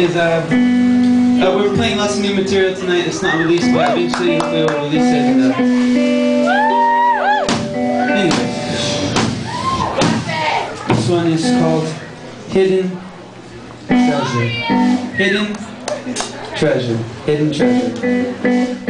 Is uh, uh, we're playing lots of new material tonight. It's not released, but eventually we will release it. And, uh, this one is called Hidden Treasure. Hidden Treasure. Hidden Treasure.